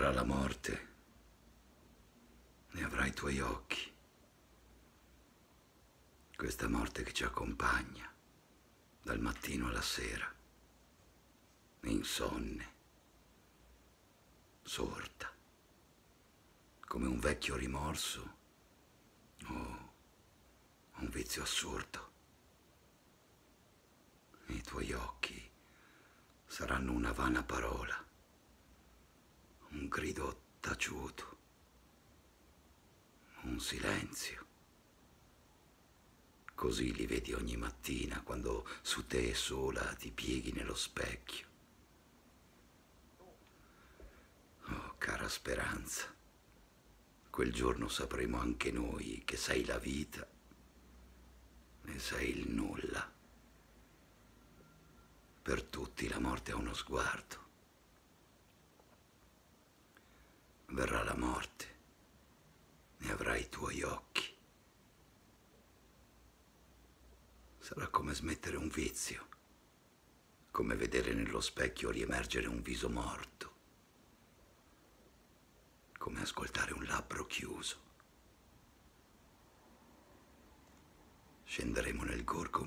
Verrà la morte e avrai i tuoi occhi. Questa morte che ci accompagna dal mattino alla sera, insonne, sorda, come un vecchio rimorso o un vizio assurdo. I tuoi occhi saranno una vana parola, un grido taciuto, un silenzio. Così li vedi ogni mattina quando su te sola ti pieghi nello specchio. Oh, cara speranza, quel giorno sapremo anche noi che sei la vita e sei il nulla. Per tutti la morte ha uno sguardo. Verrà la morte e avrai i tuoi occhi. Sarà come smettere un vizio, come vedere nello specchio riemergere un viso morto, come ascoltare un labbro chiuso. Scenderemo nel gorgo